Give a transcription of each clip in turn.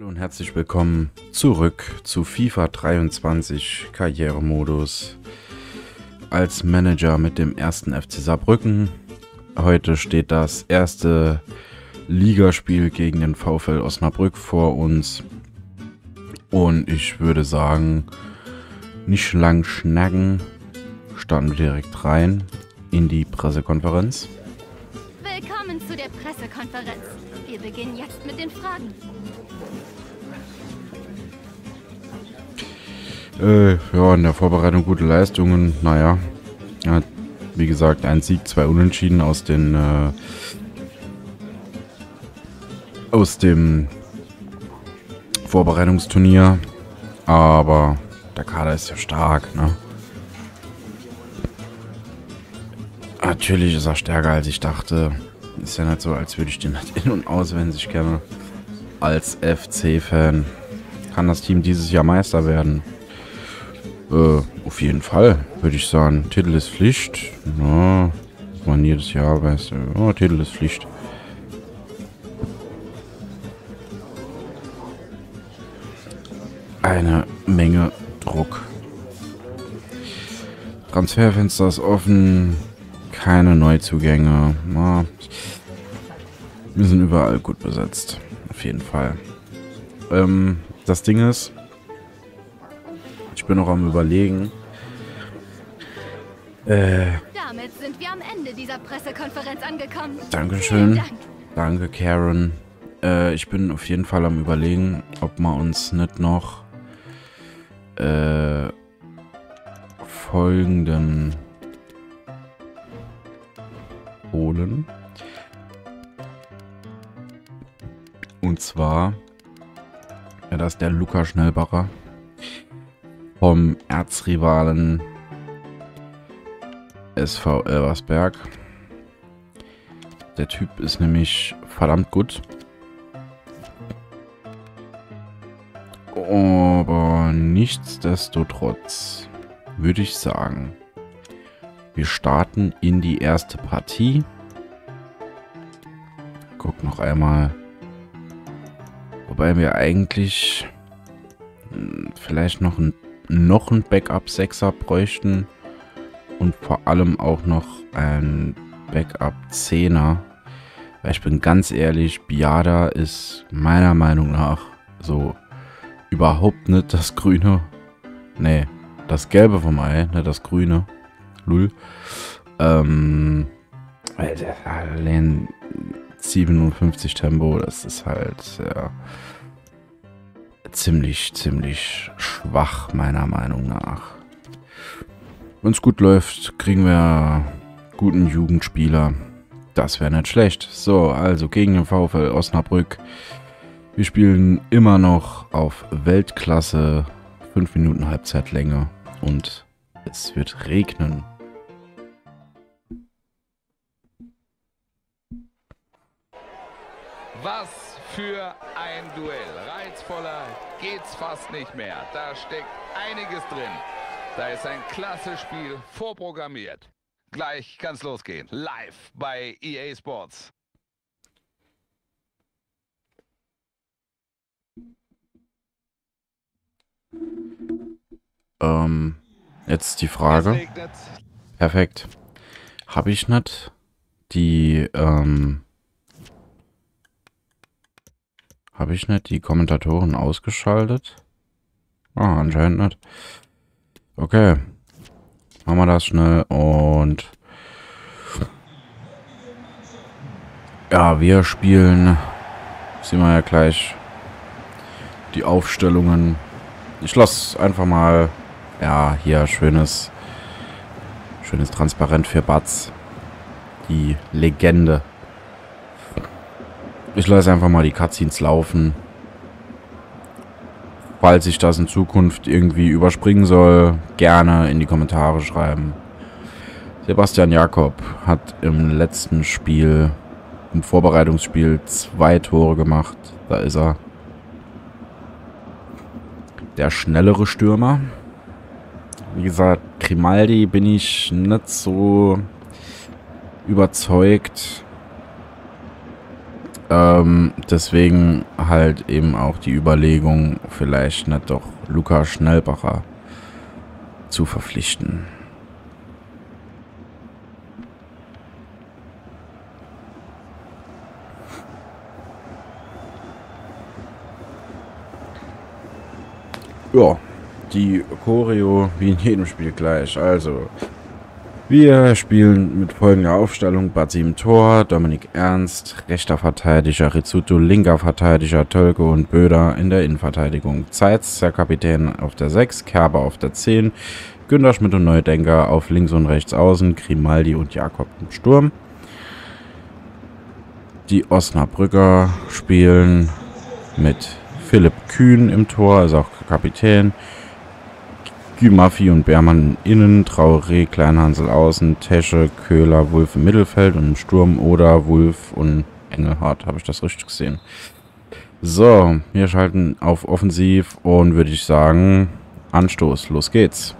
Hallo und herzlich willkommen zurück zu FIFA 23 Karrieremodus als Manager mit dem ersten FC Saarbrücken. Heute steht das erste Ligaspiel gegen den VfL Osnabrück vor uns. Und ich würde sagen, nicht lang schnacken, starten wir direkt rein in die Pressekonferenz. Willkommen zu der Pressekonferenz. Wir beginnen jetzt mit den Fragen. Äh, ja, in der Vorbereitung gute Leistungen. Naja, ja, wie gesagt, ein Sieg, zwei Unentschieden aus den äh, aus dem Vorbereitungsturnier. Aber der Kader ist ja stark, ne? Natürlich ist er stärker als ich dachte. Ist ja nicht so, als würde ich den nicht in- und auswendig kenne. Als FC-Fan kann das Team dieses Jahr Meister werden. Äh, auf jeden Fall, würde ich sagen. Titel ist Pflicht. Na, man jedes Jahr weiß, oh, Titel ist Pflicht. Eine Menge Druck. Transferfenster ist offen. Keine Neuzugänge. Na, wir sind überall gut besetzt. Auf jeden Fall. Ähm, das Ding ist, ich bin noch am überlegen. Äh, Damit sind wir am Ende dieser Pressekonferenz angekommen. Dankeschön. Dank. Danke, Karen. Äh, ich bin auf jeden Fall am überlegen, ob wir uns nicht noch äh, folgenden holen. Und zwar ja, das ist der Luca Schnellbacher vom Erzrivalen SV Elversberg. Der Typ ist nämlich verdammt gut. Aber nichtsdestotrotz würde ich sagen, wir starten in die erste Partie. Guck noch einmal. Wobei wir eigentlich hm, vielleicht noch ein, noch ein Backup-Sechser bräuchten. Und vor allem auch noch ein Backup-Zehner. Weil ich bin ganz ehrlich, Biada ist meiner Meinung nach so überhaupt nicht das Grüne. Nee, das Gelbe vom Ei, nicht das Grüne. Lull. Ähm, der allein 57 Tempo, das ist halt ja, ziemlich, ziemlich schwach, meiner Meinung nach. Wenn es gut läuft, kriegen wir guten Jugendspieler. Das wäre nicht schlecht. So, also gegen den VfL Osnabrück. Wir spielen immer noch auf Weltklasse. 5 Minuten Halbzeitlänge. Und es wird regnen. Was für ein Duell. Reizvoller geht's fast nicht mehr. Da steckt einiges drin. Da ist ein klasse Spiel vorprogrammiert. Gleich kann's losgehen. Live bei EA Sports. Ähm, jetzt die Frage. Perfekt. Habe ich nicht die, ähm, habe ich nicht die Kommentatoren ausgeschaltet? Ah, anscheinend nicht. Okay. Machen wir das schnell und ja, wir spielen, sehen wir ja gleich die Aufstellungen. Ich lasse einfach mal, ja, hier schönes Schönes Transparent für Batz. Die Legende. Ich lasse einfach mal die Cutscenes laufen. Falls ich das in Zukunft irgendwie überspringen soll, gerne in die Kommentare schreiben. Sebastian Jakob hat im letzten Spiel, im Vorbereitungsspiel, zwei Tore gemacht. Da ist er. Der schnellere Stürmer. Wie gesagt, Grimaldi bin ich nicht so überzeugt. Ähm, deswegen halt eben auch die Überlegung, vielleicht nicht doch Luca Schnellbacher zu verpflichten. Ja, die Choreo wie in jedem Spiel gleich. Also, wir spielen mit folgender Aufstellung. Batsi im Tor, Dominik Ernst, rechter Verteidiger, Rizzuto, linker Verteidiger, Tölke und Böder in der Innenverteidigung. Zeitz, der Kapitän auf der 6, Kerber auf der 10, Günter Schmidt und Neudenker auf links und rechts außen, Grimaldi und Jakob im Sturm. Die Osnabrücker spielen mit Philipp Kühn im Tor, also auch Kapitän. Gümafi und Beermann innen, Traoré, Kleinhansel außen, Tesche, Köhler, Wulf im Mittelfeld und im Sturm oder Wulf und Engelhardt. Habe ich das richtig gesehen? So, wir schalten auf Offensiv und würde ich sagen, Anstoß, los geht's.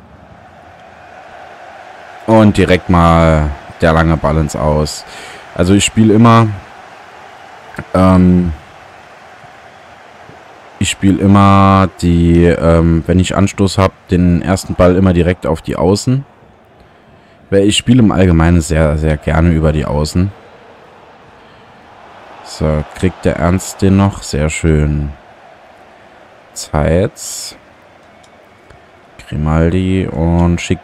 Und direkt mal der lange Balance Aus. Also ich spiele immer ähm, ich spiele immer die, ähm, wenn ich Anstoß habe, den ersten Ball immer direkt auf die Außen. Weil ich spiele im Allgemeinen sehr, sehr gerne über die Außen. So, kriegt der Ernst den noch? Sehr schön. Zeitz. Grimaldi und Schick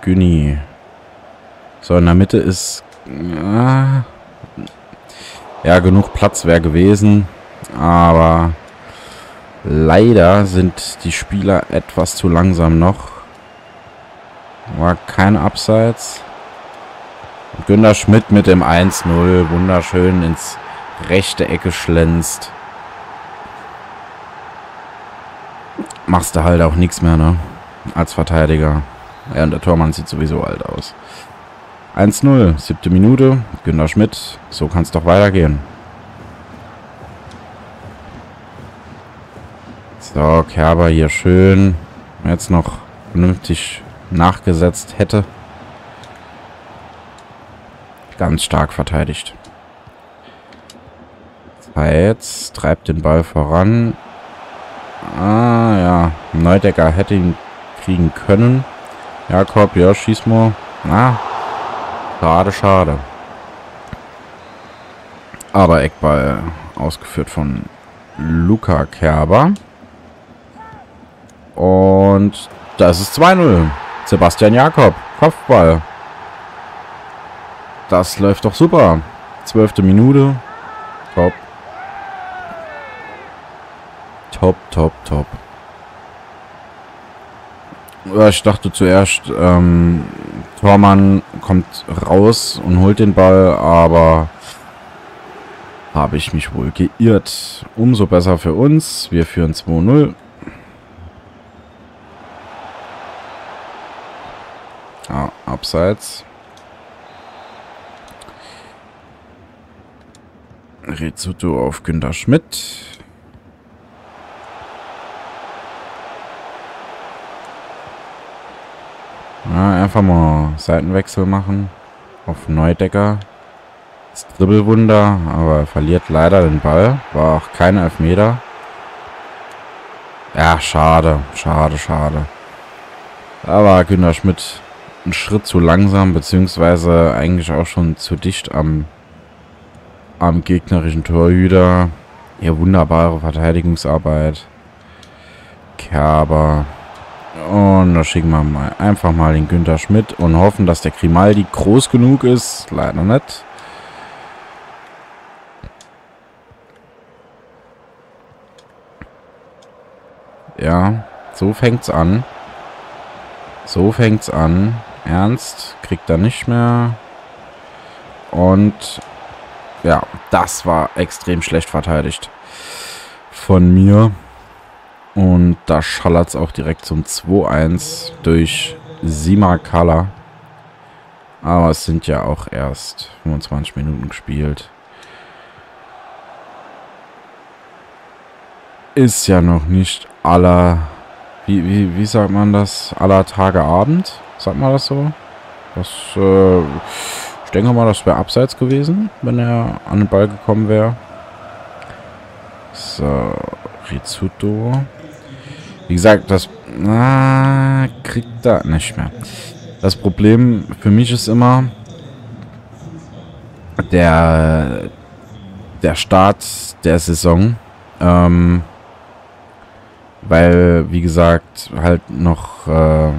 Günni. So, in der Mitte ist... Äh, ja, genug Platz wäre gewesen. Aber Leider sind die Spieler etwas zu langsam noch. War kein Abseits. Günter Schmidt mit dem 1-0 wunderschön ins rechte Ecke schlänzt. Machst du halt auch nichts mehr, ne? Als Verteidiger. Ja, und der Tormann sieht sowieso alt aus. 1-0, siebte Minute. Günter Schmidt. So kann es doch weitergehen. So, Kerber hier schön. Jetzt noch vernünftig nachgesetzt hätte. Ganz stark verteidigt. Jetzt treibt den Ball voran. Ah, ja. Neudecker hätte ihn kriegen können. Jakob, ja, schieß mal. Na, schade, schade. Aber Eckball ausgeführt von Luca Kerber. Und das ist 2-0. Sebastian Jakob, Kopfball. Das läuft doch super. Zwölfte Minute. Top. Top, top, top. Ich dachte zuerst, ähm, Tormann kommt raus und holt den Ball, aber habe ich mich wohl geirrt. Umso besser für uns. Wir führen 2-0. Ah, abseits. Rizzuto auf Günter Schmidt. Ja, einfach mal Seitenwechsel machen. Auf Neudecker. Das Dribbelwunder, aber er verliert leider den Ball. War auch kein Elfmeter. Ja, schade. Schade, schade. Aber Günter Schmidt einen Schritt zu langsam, beziehungsweise eigentlich auch schon zu dicht am, am gegnerischen Torhüter. Ja, wunderbare Verteidigungsarbeit. Kerber. Und da schicken wir mal einfach mal den Günther Schmidt und hoffen, dass der Grimaldi groß genug ist. Leider nicht. Ja, so fängt's an. So fängt's an. Ernst kriegt er nicht mehr. Und ja, das war extrem schlecht verteidigt von mir. Und da schallert es auch direkt zum 2-1 durch Simakala. Aber es sind ja auch erst 25 Minuten gespielt. Ist ja noch nicht aller, wie, wie, wie sagt man das, aller Tage Abend. Sagt man das so? Das, äh, ich denke mal, das wäre abseits gewesen, wenn er an den Ball gekommen wäre. So, Rizzuto. Wie gesagt, das na, kriegt er nicht mehr. Das Problem für mich ist immer der der Start der Saison. Ähm, weil, wie gesagt, halt noch äh,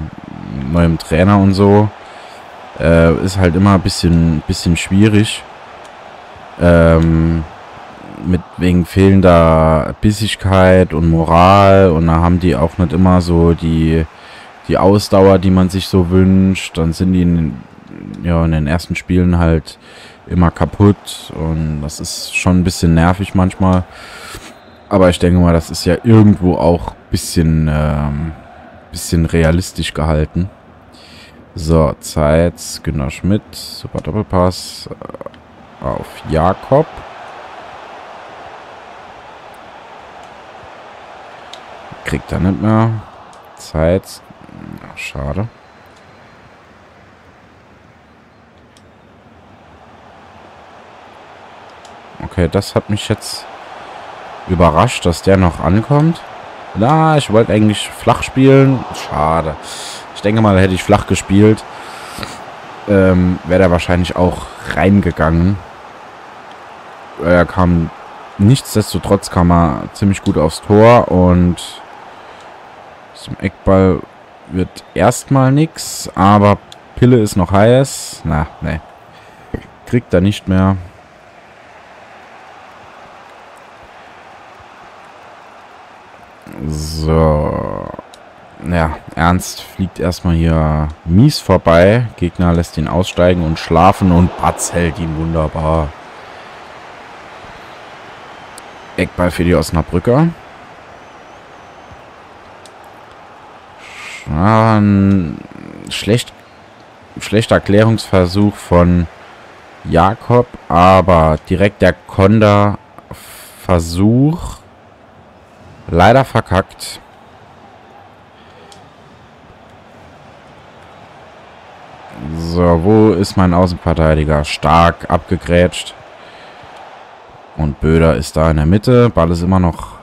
neuem Trainer und so äh, ist halt immer ein bisschen, bisschen schwierig. Ähm, mit wegen fehlender Bissigkeit und Moral und da haben die auch nicht immer so die, die Ausdauer, die man sich so wünscht. Dann sind die in, ja, in den ersten Spielen halt immer kaputt und das ist schon ein bisschen nervig manchmal. Aber ich denke mal, das ist ja irgendwo auch ein bisschen, ähm, bisschen realistisch gehalten. So, Zeit, Günter Schmidt, super Doppelpass äh, auf Jakob. Kriegt er nicht mehr. Zeit, schade. Okay, das hat mich jetzt überrascht, dass der noch ankommt. Na, ich wollte eigentlich flach spielen. Schade. Ich denke mal, hätte ich flach gespielt, ähm, wäre der wahrscheinlich auch reingegangen. Er kam, nichtsdestotrotz kam er ziemlich gut aufs Tor und zum Eckball wird erstmal nichts, aber Pille ist noch heiß. Na, ne. Kriegt er nicht mehr. So. Ja, Ernst fliegt erstmal hier mies vorbei. Gegner lässt ihn aussteigen und schlafen und Batz hält ihn wunderbar. Eckball für die Osnabrücker. Schlecht, schlechter Erklärungsversuch von Jakob, aber direkt der Konda-Versuch Leider verkackt. So, wo ist mein Außenverteidiger? Stark abgegrätscht. Und Böder ist da in der Mitte. Ball ist immer noch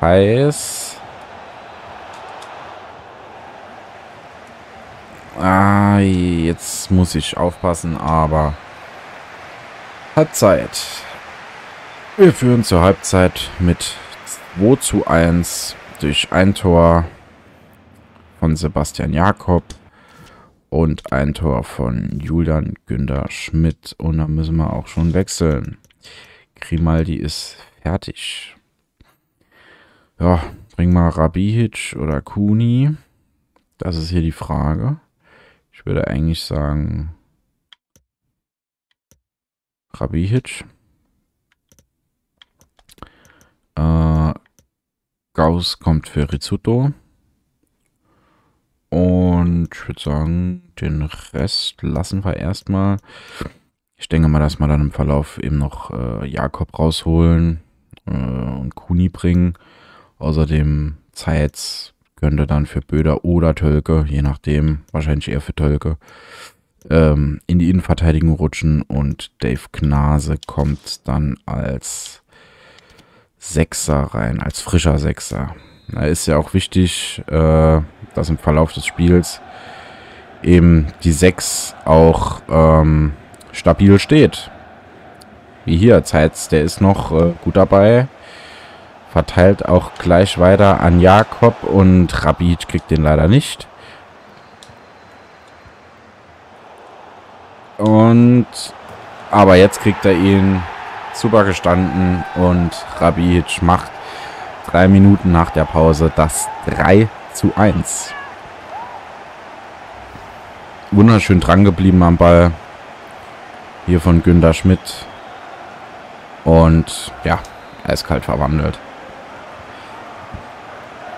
heiß. Ah, jetzt muss ich aufpassen, aber Halbzeit. Wir führen zur Halbzeit mit 2 zu 1 durch ein Tor von Sebastian Jakob und ein Tor von Julian Günther Schmidt. Und dann müssen wir auch schon wechseln. Grimaldi ist fertig. Ja, bring mal Rabihic oder Kuni. Das ist hier die Frage. Ich würde eigentlich sagen Rabihic. Gauss kommt für Rizzuto. Und ich würde sagen, den Rest lassen wir erstmal. Ich denke mal, dass wir dann im Verlauf eben noch äh, Jakob rausholen äh, und Kuni bringen. Außerdem Zeitz könnte dann für Böder oder Tölke, je nachdem, wahrscheinlich eher für Tölke, ähm, in die Innenverteidigung rutschen. Und Dave Knase kommt dann als Sechser rein, als frischer Sechser. Da ist ja auch wichtig, äh, dass im Verlauf des Spiels eben die Sechs auch ähm, stabil steht. Wie hier, Zeitz, der ist noch äh, gut dabei. Verteilt auch gleich weiter an Jakob und Rabid kriegt den leider nicht. Und aber jetzt kriegt er ihn super gestanden und Rabic macht drei Minuten nach der Pause das 3 zu 1. Wunderschön dran geblieben am Ball. Hier von Günter Schmidt. Und ja, eiskalt verwandelt.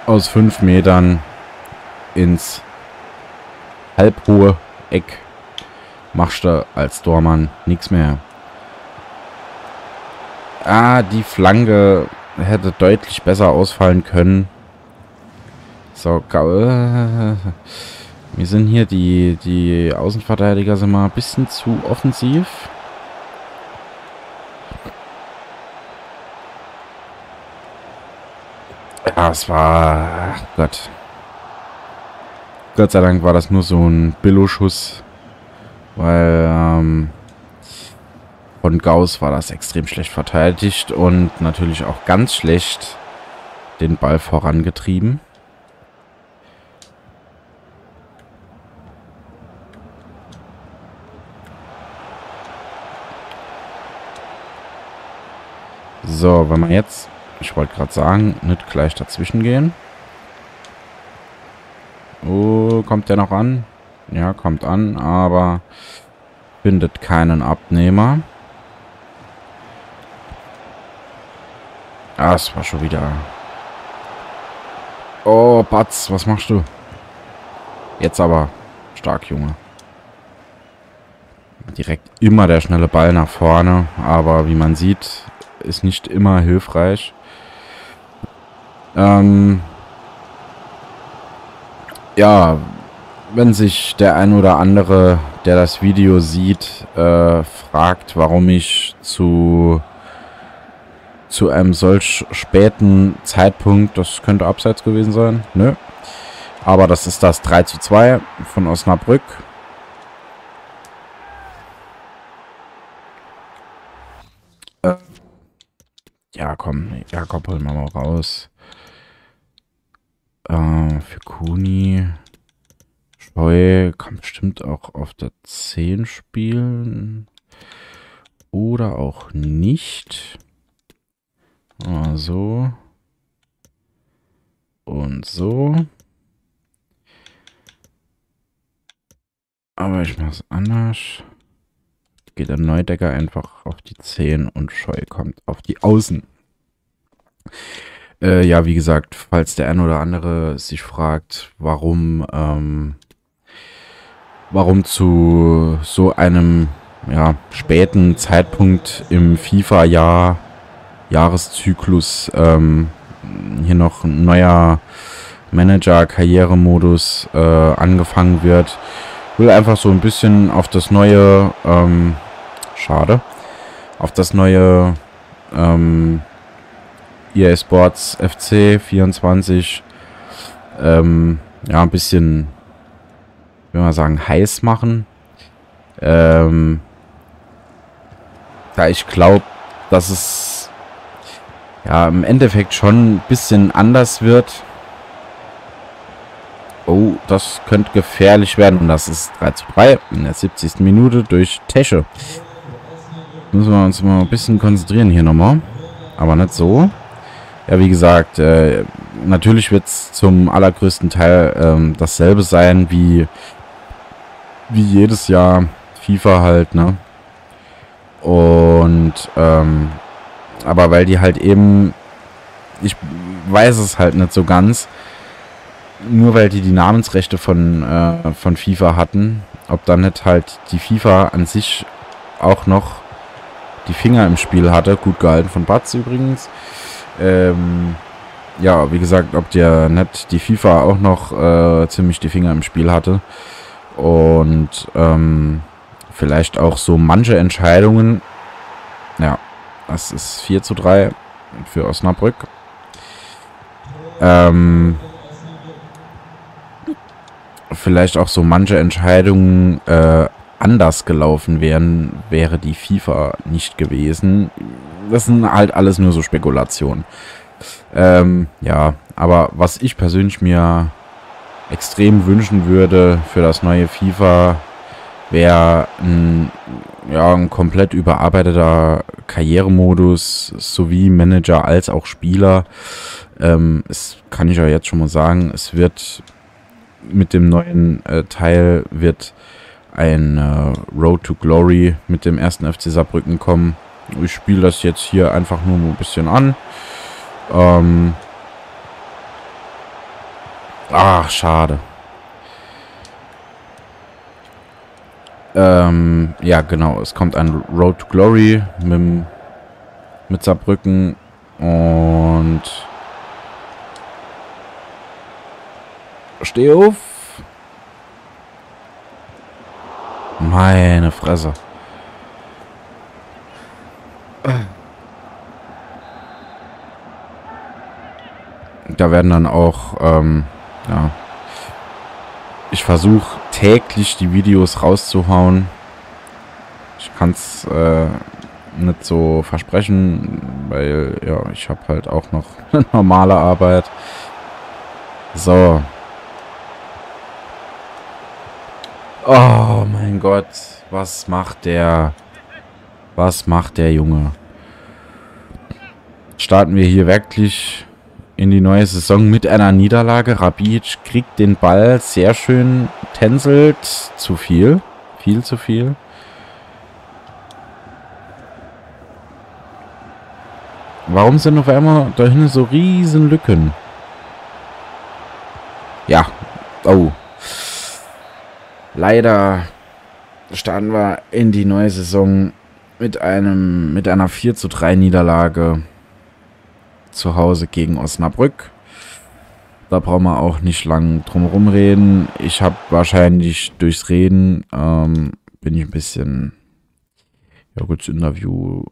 Aus fünf Metern ins halbhohe Eck machst du als Dormann nichts mehr. Ah, die Flanke hätte deutlich besser ausfallen können. So, äh, wir sind hier die, die Außenverteidiger sind mal ein bisschen zu offensiv. Ja, es war... Gott. Gott sei Dank war das nur so ein Billo-Schuss. Weil, ähm, von Gauss war das extrem schlecht verteidigt und natürlich auch ganz schlecht den Ball vorangetrieben. So, wenn wir jetzt, ich wollte gerade sagen, nicht gleich dazwischen gehen. Oh, kommt der noch an? Ja, kommt an, aber findet keinen Abnehmer. Ah, es war schon wieder... Oh, Batz, was machst du? Jetzt aber. Stark, Junge. Direkt immer der schnelle Ball nach vorne. Aber wie man sieht, ist nicht immer hilfreich. Ähm ja, wenn sich der ein oder andere, der das Video sieht, äh, fragt, warum ich zu zu einem solch späten Zeitpunkt, das könnte abseits gewesen sein, nö. Aber das ist das 3 zu 2 von Osnabrück. Äh, ja, komm, Jakob, holen wir mal raus. Äh, für Kuni. Scheu kann bestimmt auch auf der 10 spielen. Oder auch nicht. So. Und so. Aber ich mache es anders. Geht der Neudecker einfach auf die 10 und Scheu kommt auf die Außen. Äh, ja, wie gesagt, falls der ein oder andere sich fragt, warum, ähm, warum zu so einem ja, späten Zeitpunkt im FIFA-Jahr Jahreszyklus ähm, hier noch ein neuer Manager-Karrieremodus äh, angefangen wird. Will einfach so ein bisschen auf das neue, ähm, schade, auf das neue ähm, EA Sports FC 24 ähm, ja ein bisschen, wie man sagen, heiß machen. Ähm, da ich glaube, dass es ja, im Endeffekt schon ein bisschen anders wird. Oh, das könnte gefährlich werden. Und das ist 3 zu 3 in der 70. Minute durch Tesche. Müssen wir uns mal ein bisschen konzentrieren hier nochmal. Aber nicht so. Ja, wie gesagt, äh, natürlich wird es zum allergrößten Teil ähm, dasselbe sein wie, wie jedes Jahr FIFA halt, ne? Und ähm, aber weil die halt eben, ich weiß es halt nicht so ganz, nur weil die die Namensrechte von, äh, von FIFA hatten, ob dann nicht halt die FIFA an sich auch noch die Finger im Spiel hatte, gut gehalten von Batz übrigens. Ähm, ja, wie gesagt, ob der nicht die FIFA auch noch äh, ziemlich die Finger im Spiel hatte und ähm, vielleicht auch so manche Entscheidungen, ja, das ist 4 zu 3 für Osnabrück. Ähm, vielleicht auch so manche Entscheidungen äh, anders gelaufen wären, wäre die FIFA nicht gewesen. Das sind halt alles nur so Spekulationen. Ähm, ja, aber was ich persönlich mir extrem wünschen würde für das neue FIFA, wäre ein, ja, ein komplett überarbeiteter Karrieremodus sowie Manager als auch Spieler. Ähm, es kann ich ja jetzt schon mal sagen, es wird mit dem neuen äh, Teil wird ein äh, Road to Glory mit dem ersten FC Saarbrücken kommen. Ich spiele das jetzt hier einfach nur ein bisschen an. Ähm Ach, schade. Ähm, ja, genau. Es kommt ein Road to Glory mit, mit Saarbrücken und Steh auf. Meine Fresse. Da werden dann auch, ähm, ja, ich versuche täglich die Videos rauszuhauen. Ich kann es äh, nicht so versprechen, weil ja, ich habe halt auch noch eine normale Arbeit. So. Oh mein Gott, was macht der? Was macht der Junge? Starten wir hier wirklich in die neue Saison mit einer Niederlage. Rabic kriegt den Ball sehr schön, tänzelt zu viel. Viel zu viel. Warum sind auf einmal da so riesen Lücken? Ja. Oh. Leider starten wir in die neue Saison mit einem mit einer 4 zu 3 Niederlage zu Hause gegen Osnabrück. Da brauchen wir auch nicht lang drum reden. Ich habe wahrscheinlich durchs Reden ähm, bin ich ein bisschen ja gut das Interview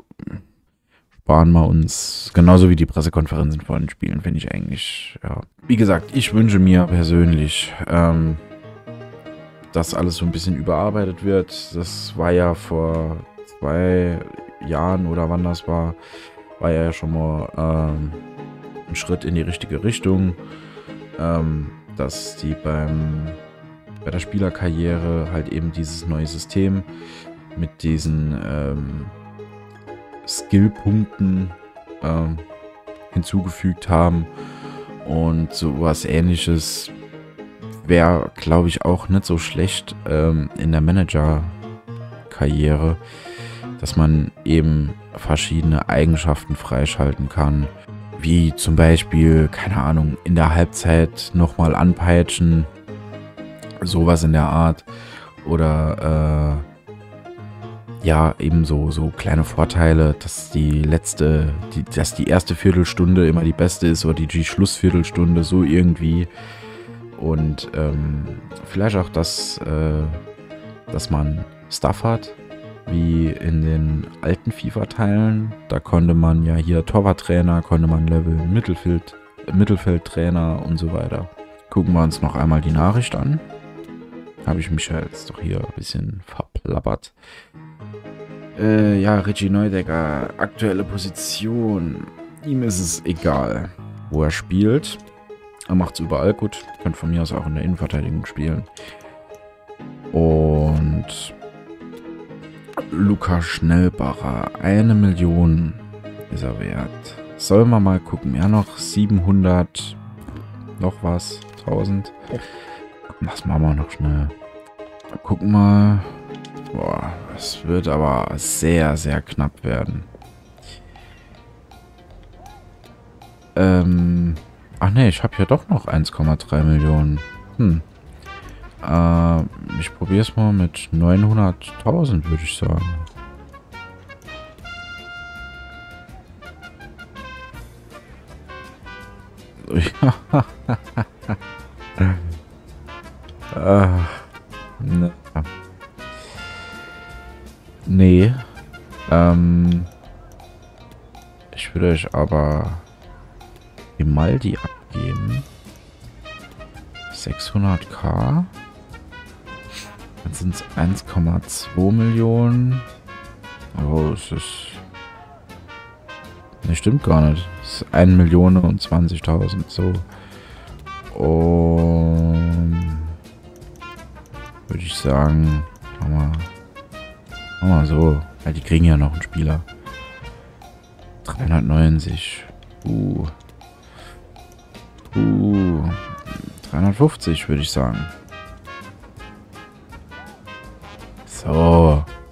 sparen wir uns genauso wie die Pressekonferenzen vor den Spielen finde ich eigentlich ja wie gesagt ich wünsche mir persönlich ähm, dass alles so ein bisschen überarbeitet wird. Das war ja vor zwei Jahren oder wann das war, war ja schon mal ähm, ein Schritt in die richtige Richtung, ähm, dass die beim bei der Spielerkarriere halt eben dieses neue System mit diesen ähm, Skillpunkten ähm, hinzugefügt haben. Und sowas ähnliches wäre, glaube ich, auch nicht so schlecht ähm, in der Manager-Karriere, dass man eben verschiedene Eigenschaften freischalten kann. Wie zum Beispiel, keine Ahnung, in der Halbzeit nochmal anpeitschen. Sowas in der Art. Oder äh, ja, eben so, so kleine Vorteile, dass die letzte, die, dass die erste Viertelstunde immer die beste ist oder die, die Schlussviertelstunde so irgendwie. Und ähm, vielleicht auch, dass, äh, dass man Stuff hat, wie in den alten FIFA-Teilen. Da konnte man ja hier Torwarttrainer, konnte man Level Mittelfeld, Mittelfeldtrainer und so weiter. Gucken wir uns noch einmal die Nachricht an. Habe ich mich ja jetzt doch hier ein bisschen verplappert. Äh, ja, Richie Neudecker, aktuelle Position. Ihm ist es egal, wo er spielt. Er macht es überall gut. Könnt von mir aus auch in der Innenverteidigung spielen. Und Luca Schnellbacher. Eine Million ist er wert. Sollen wir mal gucken. Ja, noch 700. Noch was. 1000. Das machen wir noch schnell. Gucken mal. Boah, es wird aber sehr, sehr knapp werden. Ähm. Ach ne, ich habe hier doch noch 1,3 Millionen. Hm. Äh, ich probiere es mal mit 900.000, würde ich sagen. Äh, ne. Nee. Ähm, ich würde euch aber Grimaldi abgeben. 600k. Dann sind es 1,2 Millionen. Oh, es ist... Ne, stimmt gar nicht. Es ist 1 Million und 20.000. So. Und... Würde ich sagen... Machen wir, machen wir so. Ja, die kriegen ja noch einen Spieler. 390. Uh. Uh, 350 würde ich sagen.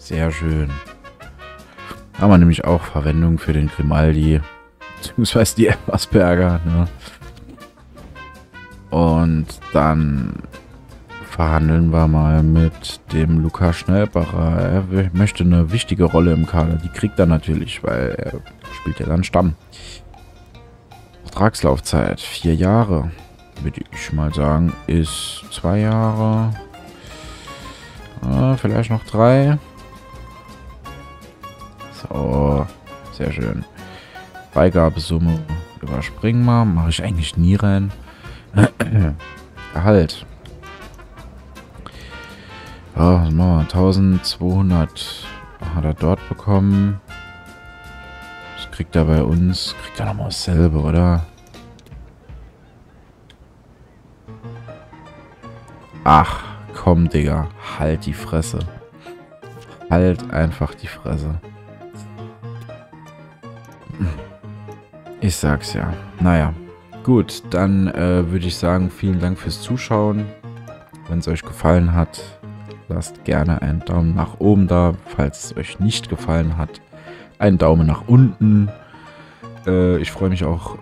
Sehr schön. Haben wir nämlich auch Verwendung für den Grimaldi. Beziehungsweise die Asperger. Ne? Und dann verhandeln wir mal mit dem Lukas Schnellbacher. Er möchte eine wichtige Rolle im Kader. Die kriegt er natürlich, weil er spielt ja dann Stamm. Vertragslaufzeit vier Jahre, würde ich mal sagen, ist zwei Jahre, äh, vielleicht noch drei. So, sehr schön. Beigabesumme überspringen wir. Mache ich eigentlich nie rein. Gehalt. Ja, was machen wir? 1200 hat er dort bekommen. Das kriegt er bei uns. Kriegt er nochmal dasselbe, oder? Ach, komm, Digga. Halt die Fresse. Halt einfach die Fresse. Ich sag's ja. Naja. Gut, dann äh, würde ich sagen, vielen Dank fürs Zuschauen. Wenn es euch gefallen hat, lasst gerne einen Daumen nach oben da. Falls es euch nicht gefallen hat, einen Daumen nach unten. Äh, ich freue mich auch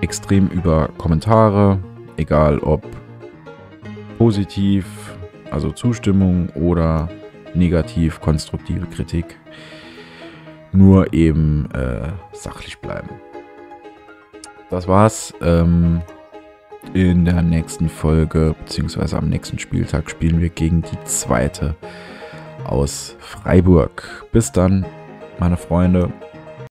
extrem über Kommentare, egal ob positiv, also Zustimmung oder negativ, konstruktive Kritik. Nur eben äh, sachlich bleiben das war's. Ähm, in der nächsten Folge, beziehungsweise am nächsten Spieltag, spielen wir gegen die zweite aus Freiburg. Bis dann, meine Freunde.